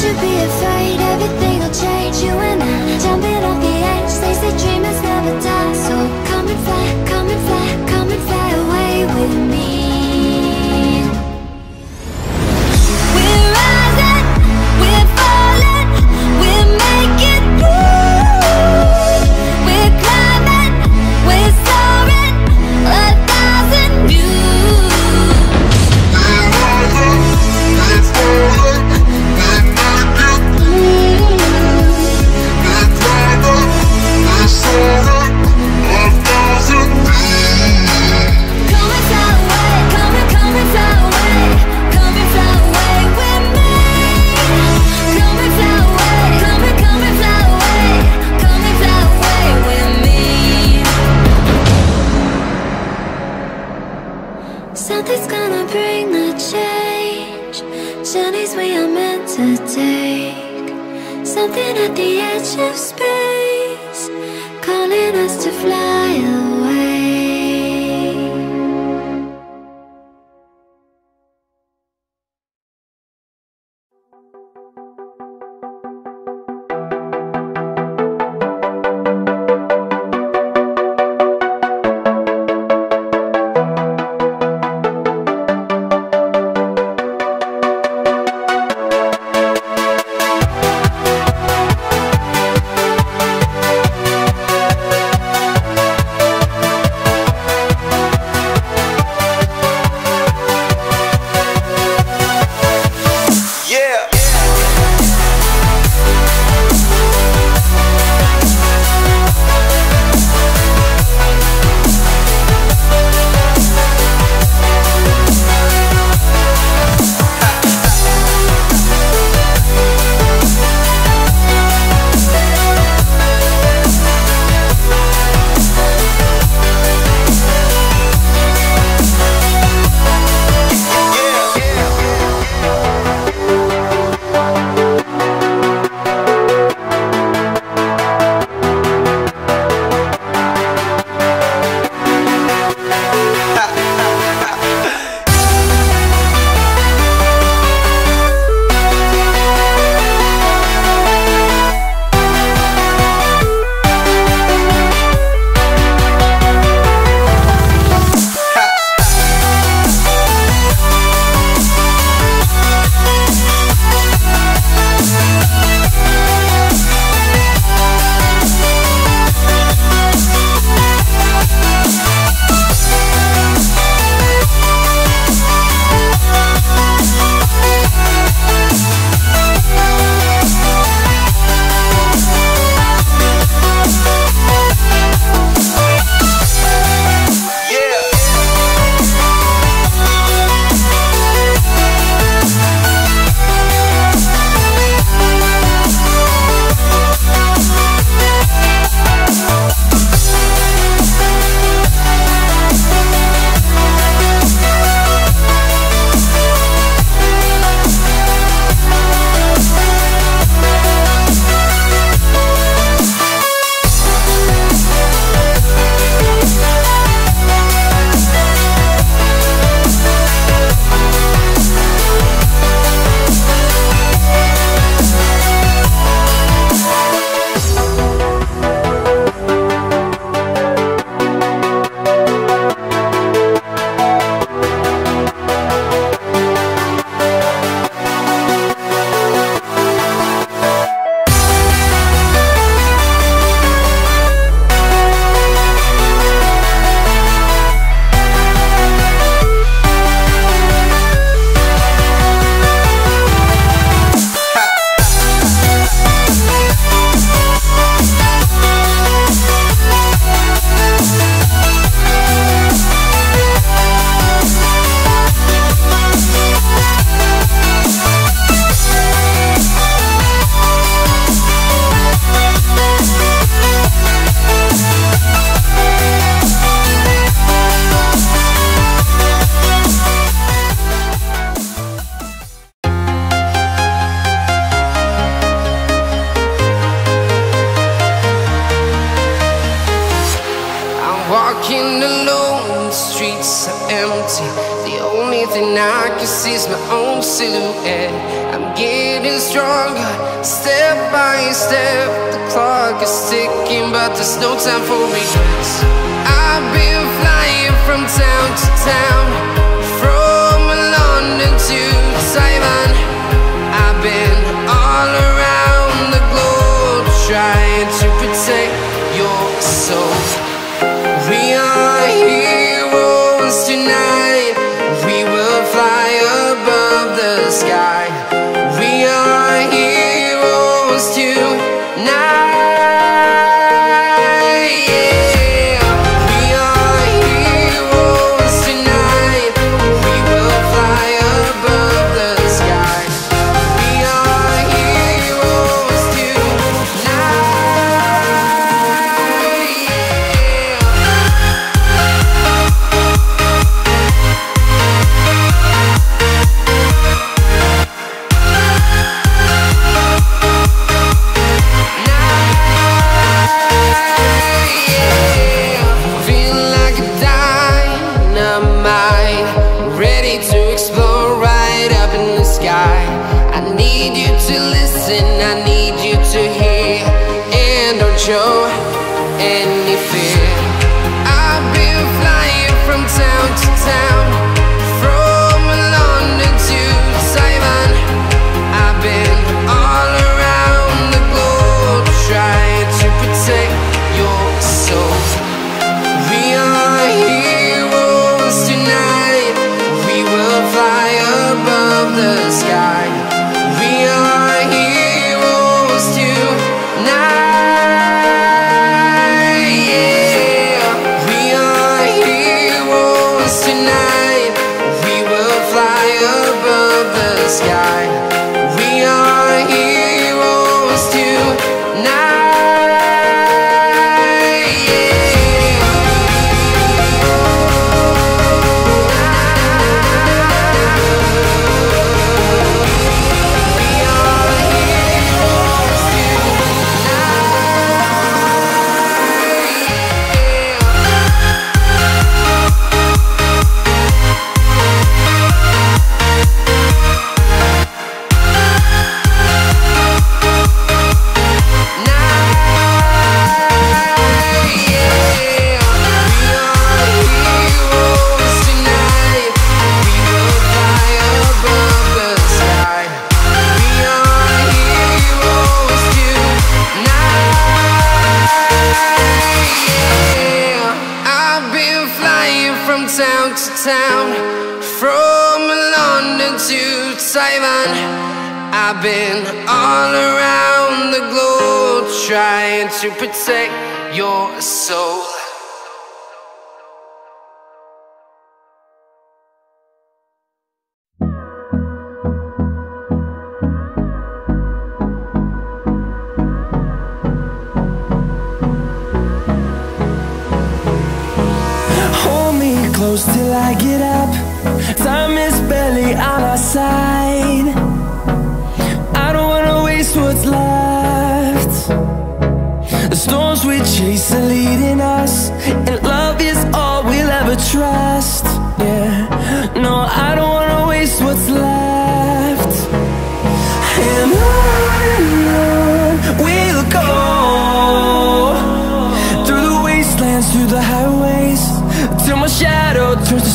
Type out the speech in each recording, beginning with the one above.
should be afraid everything will change you and I. Don't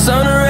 shadow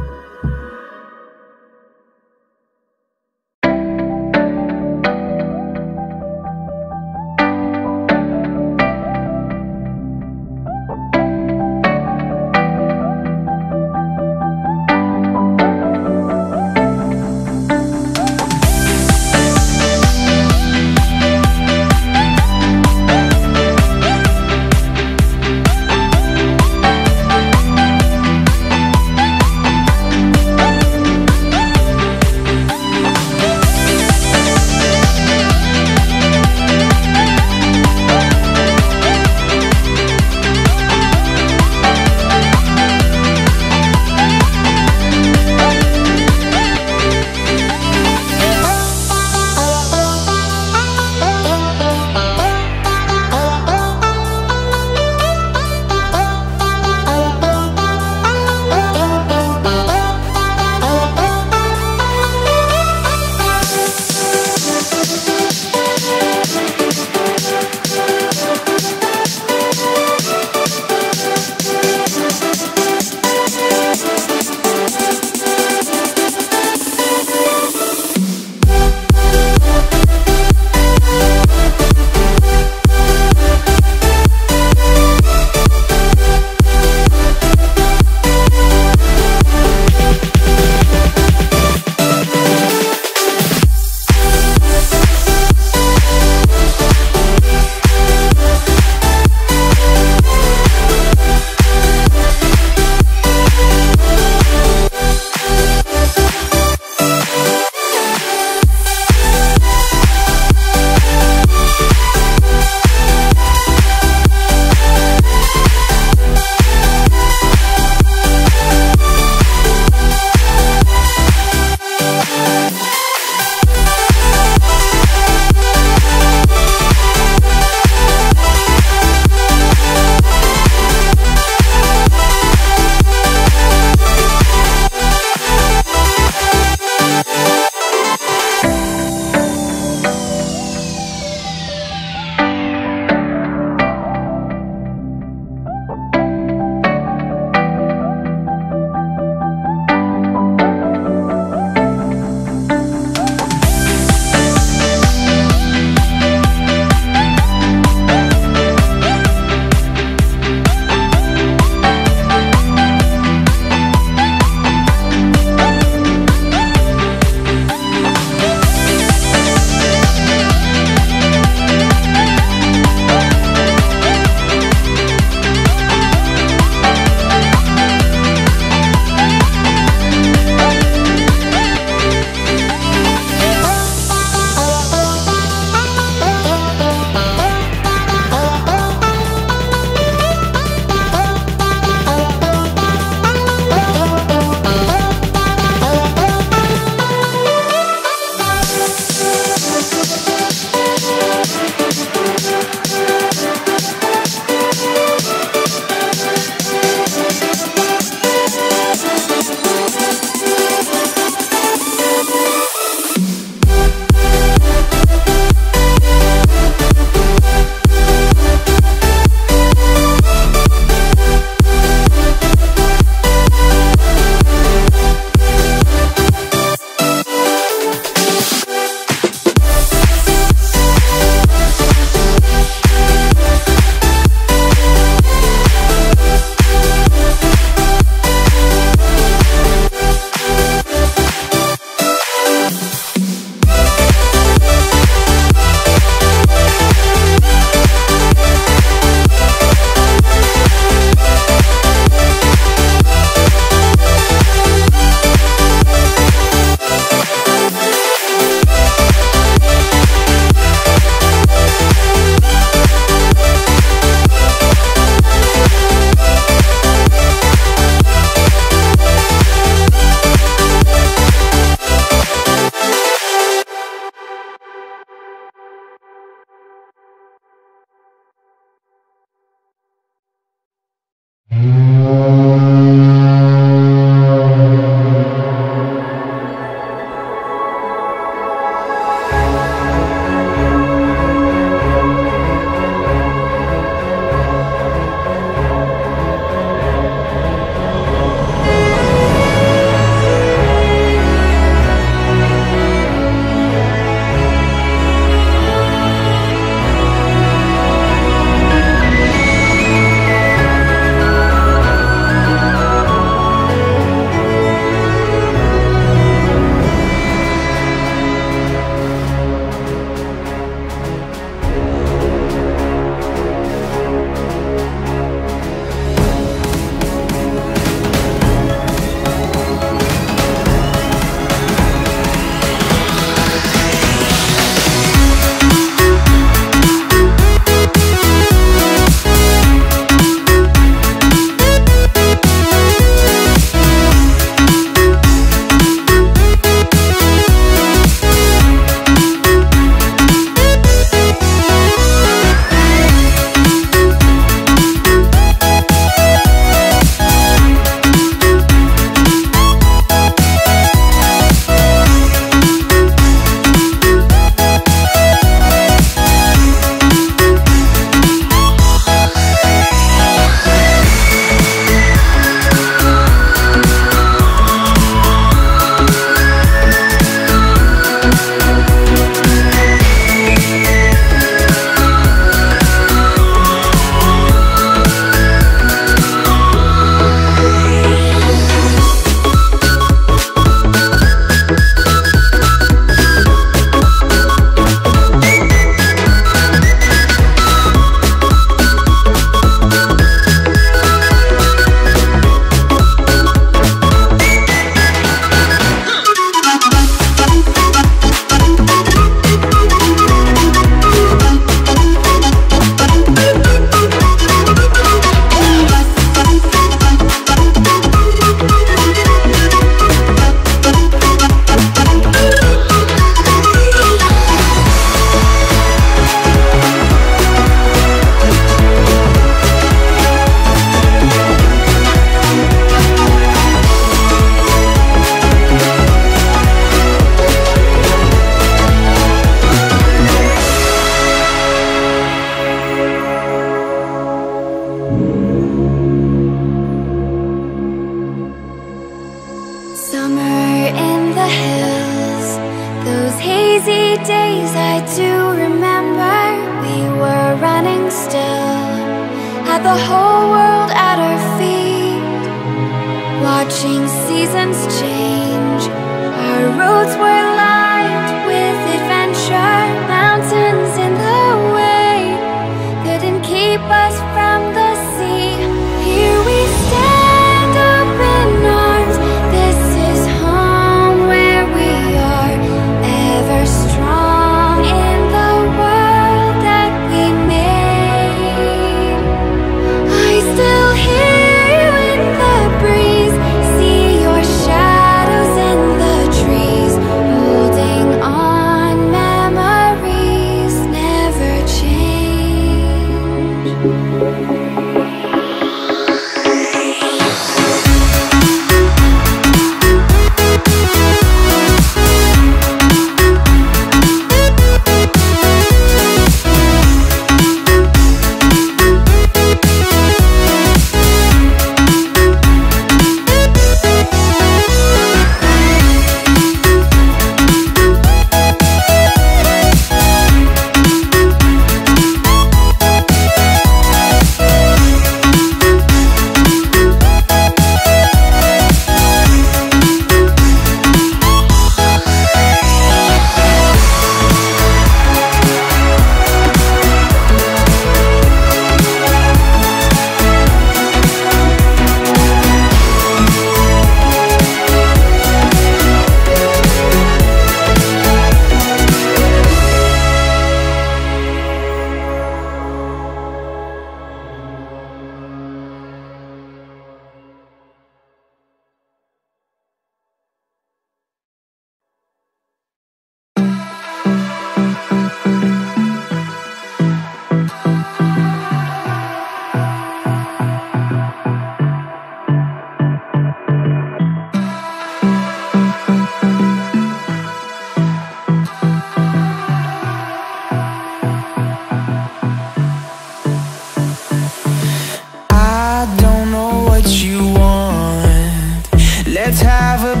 Let's have a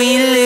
we live.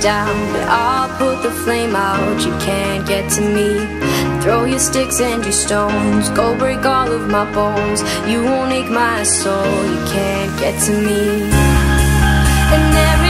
Down, but I'll put the flame out. You can't get to me. Throw your sticks and your stones, go break all of my bones. You won't ache my soul, you can't get to me. And there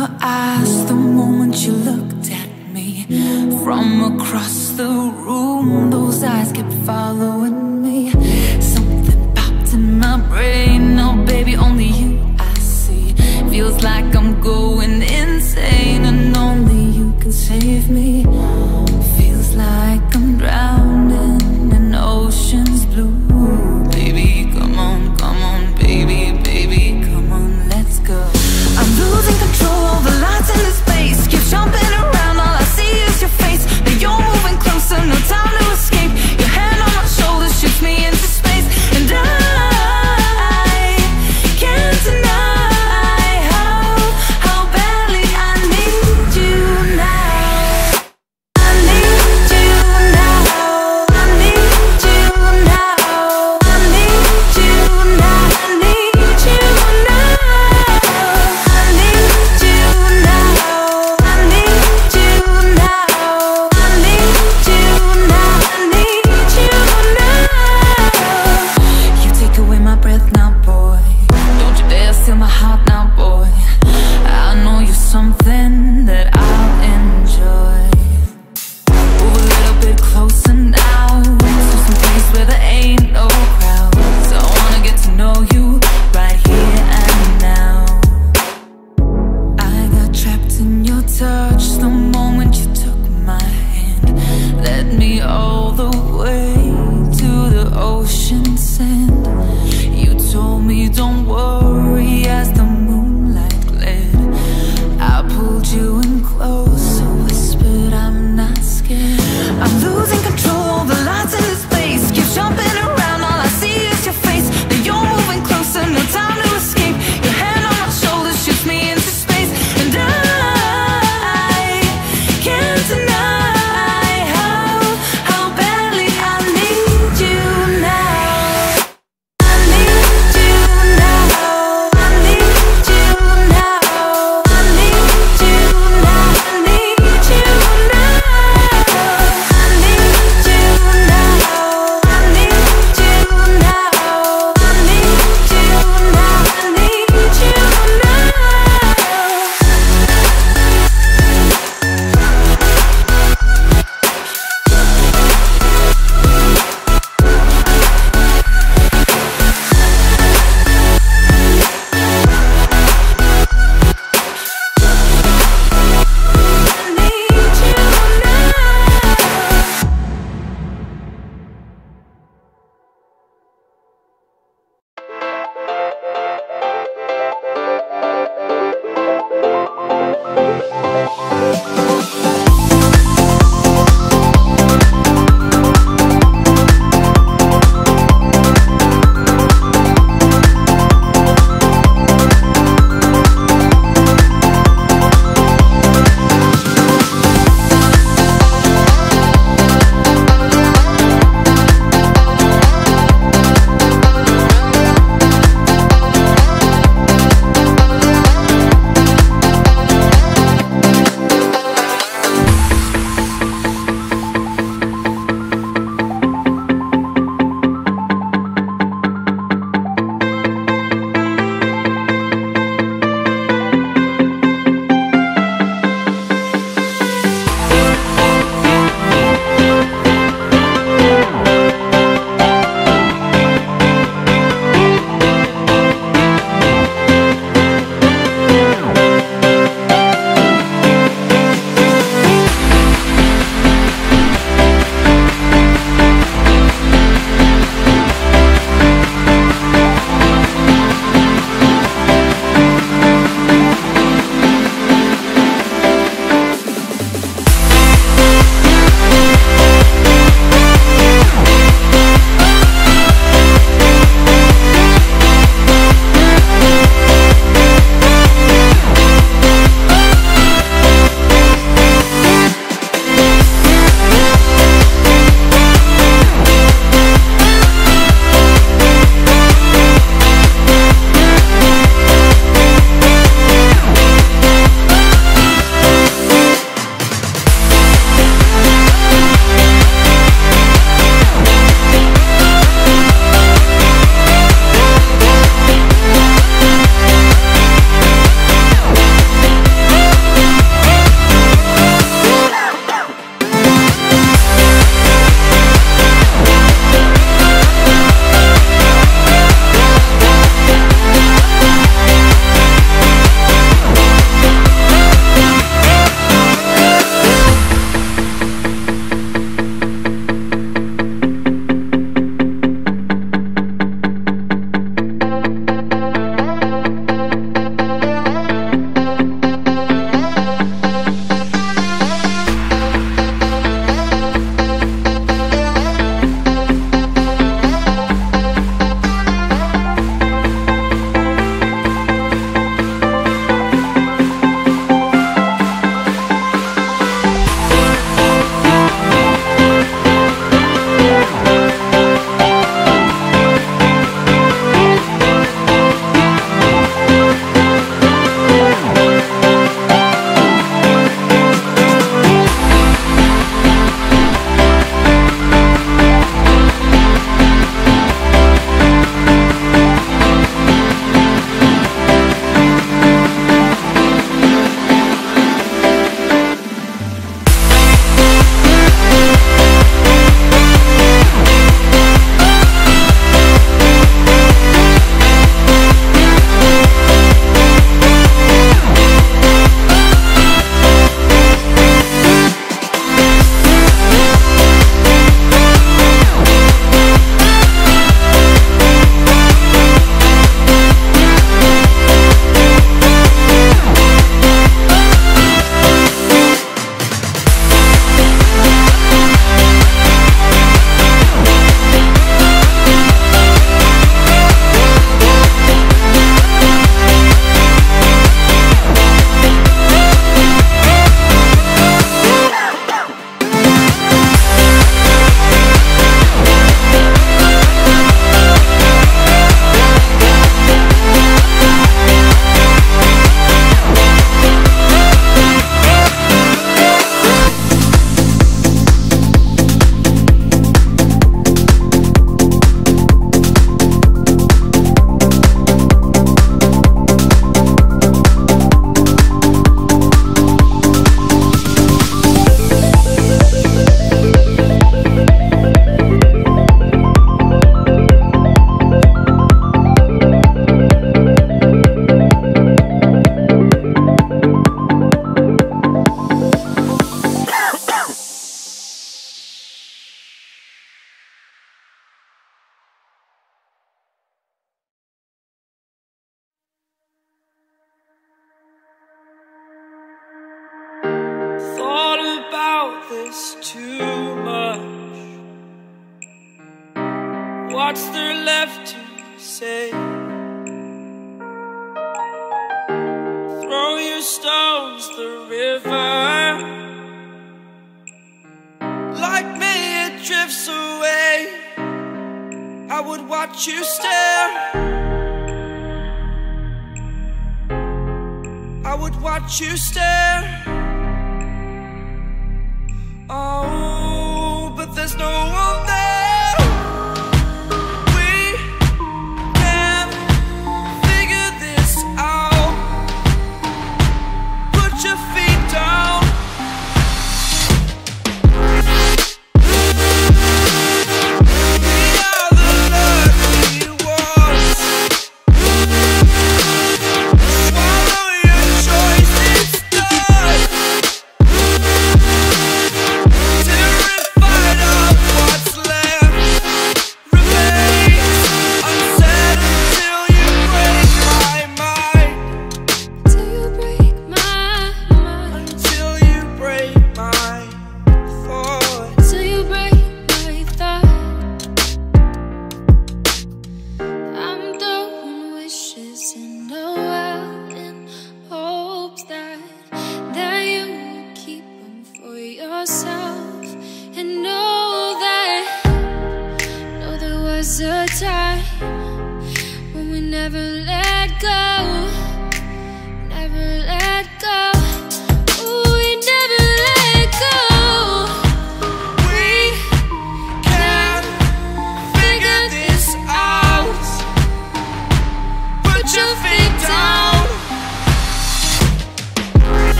your eyes the moment you looked at me. From across the room, those eyes kept following me. Something popped in my brain, oh baby, only you I see. Feels like I'm going insane and only you can save me.